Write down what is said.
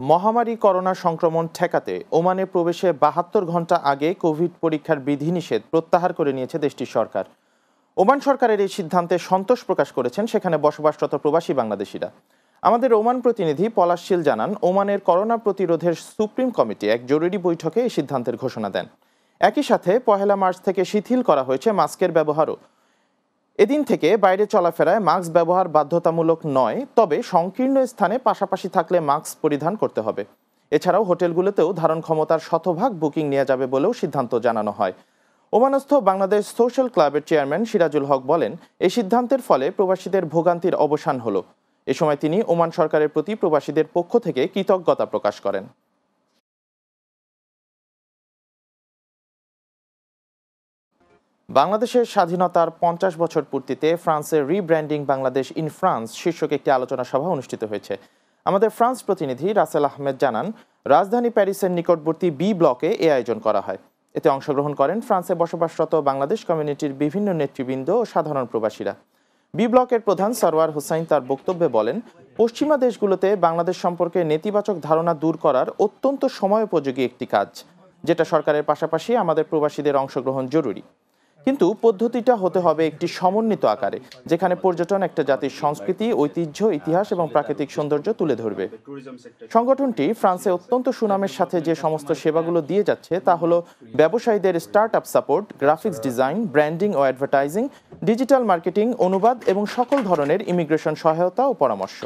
মহামারী করোনা সংক্রমণ ঠেকাতে ওমানে প্রবেশে বাহাত্তর ঘণ্টা আগে কোভিড পরীক্ষার বিধিনিষেধ প্রত্যাহার করে নিয়েছে দেশটির সরকার। ওমান সরকারের এই সিদ্ধান্তে সন্তোষ প্রকাশ করেছেন সেখানে বসবাসরত প্রবাসী বাংলাদেশিরা। আমাদের ওমান প্রতিনিধি পলাশ শীল জানান, ওমানের করোনা প্রতিরোধের সুপ্রিম কমিটি এক জরুরি বৈঠকে এই সিদ্ধান্তের ঘোষণা দেন। একই সাথে পহেলা মার্চ থেকে শিথিল করা হয়েছে মাস্কের ব্যবহারও। এদিন থেকে বাইরে চলাফেরায় মাস্ক ব্যবহার বাধ্যতামূলক নয়, তবে সংকীর্ণ স্থানে পাশাপাশি থাকলে মাস্ক পরিধান করতে হবে। এছাড়াও হোটেলগুলোতেও ধারণ ক্ষমতার শতভাগ বুকিং নেওয়া যাবে বলেও সিদ্ধান্ত জানানো হয়। ওমানস্থ বাংলাদেশ সোশ্যাল ক্লাবের চেয়ারম্যান সিরাজুল হক বলেন এই সিদ্ধান্তের ফলে প্রবাসীদের ভোগান্তির অবসান হলো। এ সময় তিনি ওমান সরকারের প্রতি প্রবাসীদের পক্ষ থেকে কৃতজ্ঞতা প্রকাশ করেন। বাংলাদেশের স্বাধীনতার পঞ্চাশ বছর পূর্তিতে ফ্রান্সের রিব্র্যান্ডিং বাংলাদেশ ইন ফ্রান্স শীর্ষক একটি আলোচনা সভা অনুষ্ঠিত হয়েছে। আমাদের ফ্রান্স প্রতিনিধি রাসেল আহমেদ জানান, রাজধানী প্যারিসের নিকটবর্তী বি ব্লকে এ আয়োজন করা হয়। এতে অংশগ্রহণ করেন ফ্রান্সে বসবাসরত বাংলাদেশ কমিউনিটির বিভিন্ন নেতৃবৃন্দ ও সাধারণ প্রবাসীরা। বি ব্লকের প্রধান সরওয়ার হুসাইন তার বক্তব্যে বলেন, পশ্চিমা দেশগুলোতে বাংলাদেশ সম্পর্কে নেতিবাচক ধারণা দূর করার অত্যন্ত সময়োপযোগী একটি কাজ, যেটা সরকারের পাশাপাশি আমাদের প্রবাসীদের অংশগ্রহণ জরুরি। কিন্তু পদ্ধতিটা হতে হবে একটি সমন্বিত আকারে, যেখানে পর্যটন একটা জাতির সংস্কৃতি, ঐতিহ্য, ইতিহাস এবং প্রাকৃতিক সৌন্দর্য তুলে ধরবে। সংগঠনটি ফ্রান্সে অত্যন্ত সুনামের সাথে যে সমস্ত সেবাগুলো দিয়ে যাচ্ছে তা হলো ব্যবসায়ীদের start up support, graphics design, branding ও অ্যাডভার্টাইজিং, ডিজিটাল মার্কেটিং, অনুবাদ এবং সকল ধরনের ইমিগ্রেশন সহায়তা ও পরামর্শ।